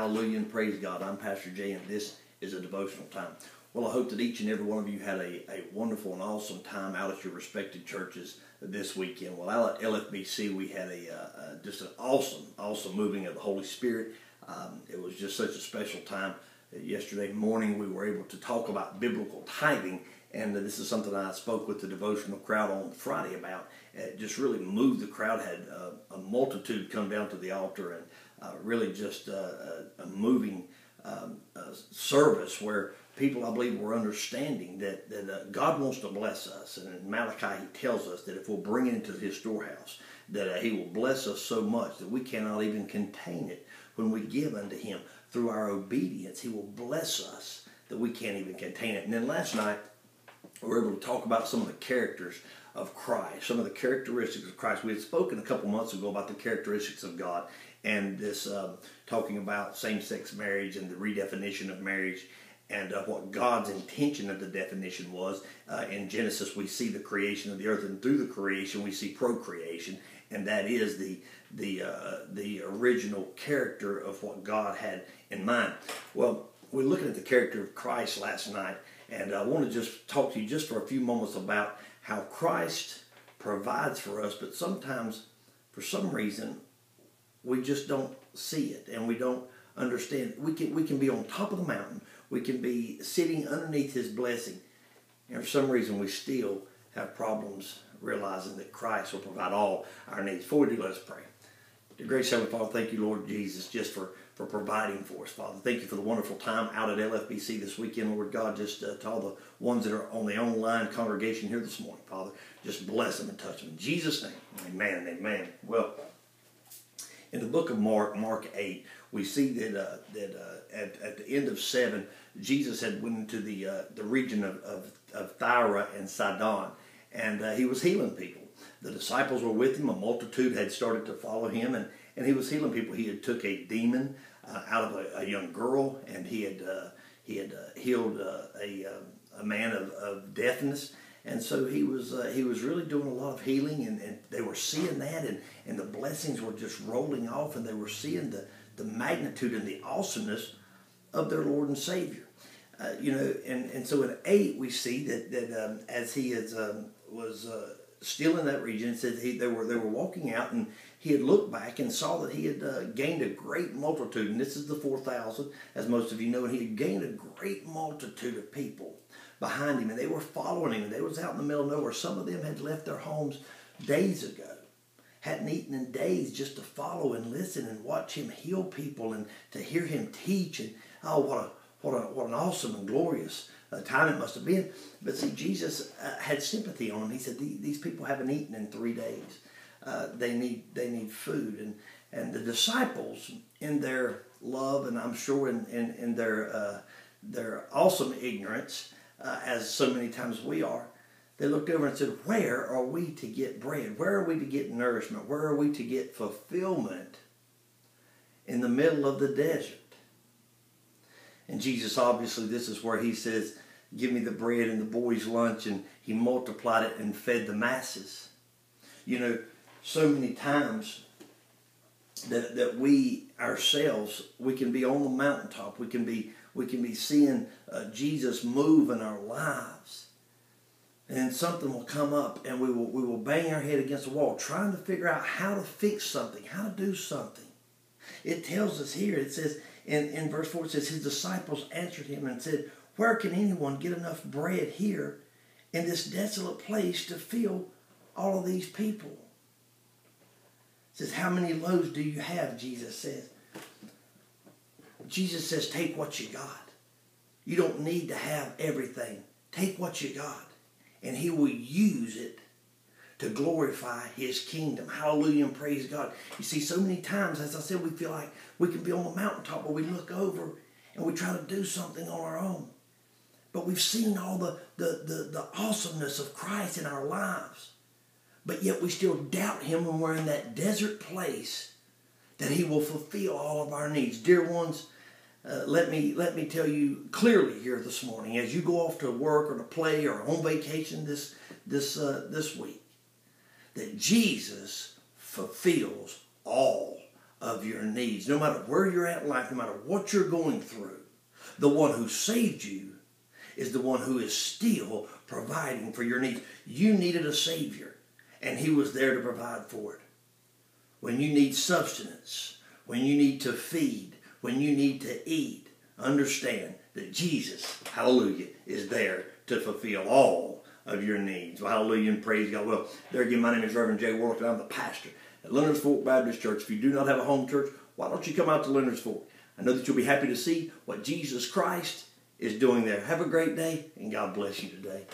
Hallelujah and praise God. I'm Pastor Jay, and this is a devotional time. Well, I hope that each and every one of you had a, a wonderful and awesome time out at your respected churches this weekend. Well, out at LFBC, we had a uh, uh, just an awesome, awesome moving of the Holy Spirit. Um, it was just such a special time. Yesterday morning, we were able to talk about biblical tithing, and this is something I spoke with the devotional crowd on Friday about. It just really moved the crowd. Had uh, a multitude come down to the altar, and really just uh, a, a moving um, uh, service where people, I believe, were understanding that, that uh, God wants to bless us. And in Malachi, he tells us that if we'll bring it into his storehouse, that uh, he will bless us so much that we cannot even contain it when we give unto him. Through our obedience, he will bless us that we can't even contain it. And then last night, were able to talk about some of the characters of Christ, some of the characteristics of Christ. We had spoken a couple months ago about the characteristics of God and this um, talking about same-sex marriage and the redefinition of marriage and uh, what God's intention of the definition was. Uh, in Genesis, we see the creation of the earth, and through the creation, we see procreation, and that is the the uh, the original character of what God had in mind. Well, we're looking at the character of Christ last night, and I want to just talk to you just for a few moments about how Christ provides for us, but sometimes, for some reason, we just don't see it and we don't understand. We can we can be on top of the mountain. We can be sitting underneath His blessing, and for some reason we still have problems realizing that Christ will provide all our needs. Before we do, let's pray. Dear gracious Heavenly Father, thank you, Lord Jesus, just for for providing for us, Father. Thank you for the wonderful time out at LFBC this weekend, Lord God. Just uh, to all the ones that are on the online congregation here this morning, Father, just bless them and touch them. In Jesus' name, amen amen. Well, in the book of Mark, Mark 8, we see that uh, that uh, at, at the end of 7, Jesus had went into the uh, the region of, of, of Tyre and Sidon, and uh, he was healing people. The disciples were with him. A multitude had started to follow him, and, and he was healing people. He had took a demon uh, out of a, a, young girl, and he had uh, he had healed a, um, a man of, of deafness and so he was uh, he was really doing a lot of healing, and, and they were seeing that, and, and the blessings were just rolling off, and they were seeing the, the magnitude and the awesomeness of their Lord and Savior. Uh, you know, and, and so in eight we see that that um, as he is um, was uh, still in that region, it says he they were they were walking out, and he had looked back and saw that he had uh, gained a great multitude, and this is the four thousand, as most of you know, and he had gained a great multitude of people behind him, and they were following him. And they was out in the middle of nowhere. Some of them had left their homes days ago, hadn't eaten in days just to follow and listen and watch him heal people and to hear him teach. And oh, what a what a what an awesome and glorious uh, time it must have been. But see, Jesus uh, had sympathy on him. He said, "These people haven't eaten in three days. Uh, they need they need food." And and the disciples, in their love, and I'm sure in in, in their uh, their awesome ignorance, uh, as so many times we are, they looked over and said, Where are we to get bread? Where are we to get nourishment? Where are we to get fulfillment in the middle of the desert? And Jesus, obviously, this is where he says, Give me the bread and the boys' lunch, and he multiplied it and fed the masses. You know, so many times that, that we ourselves, we can be on the mountaintop, we can be we can be seeing uh, Jesus move in our lives. And something will come up and we will, we will bang our head against the wall trying to figure out how to fix something, how to do something. It tells us here, it says in, in verse 4, it says, His disciples answered him and said, Where can anyone get enough bread here in this desolate place to fill all of these people? It says, How many loaves do you have? Jesus says. Jesus says, take what you got. You don't need to have everything. Take what you got. And he will use it to glorify his kingdom. Hallelujah and praise God. You see, so many times, as I said, we feel like we can be on the mountaintop where we look over and we try to do something on our own. But we've seen all the, the, the, the awesomeness of Christ in our lives. But yet we still doubt him when we're in that desert place that he will fulfill all of our needs. Dear ones, uh, let me let me tell you clearly here this morning, as you go off to work or to play or on vacation this this uh, this week, that Jesus fulfills all of your needs. No matter where you're at in life, no matter what you're going through, the one who saved you is the one who is still providing for your needs. You needed a Savior, and He was there to provide for it. When you need substance, when you need to feed, when you need to eat, understand that Jesus, hallelujah, is there to fulfill all of your needs. Well, hallelujah and praise God. Well, there again, my name is Reverend Jay Warlock, and I'm the pastor at Leonard's Fork Baptist Church. If you do not have a home church, why don't you come out to Leonard's Fork? I know that you'll be happy to see what Jesus Christ is doing there. Have a great day, and God bless you today.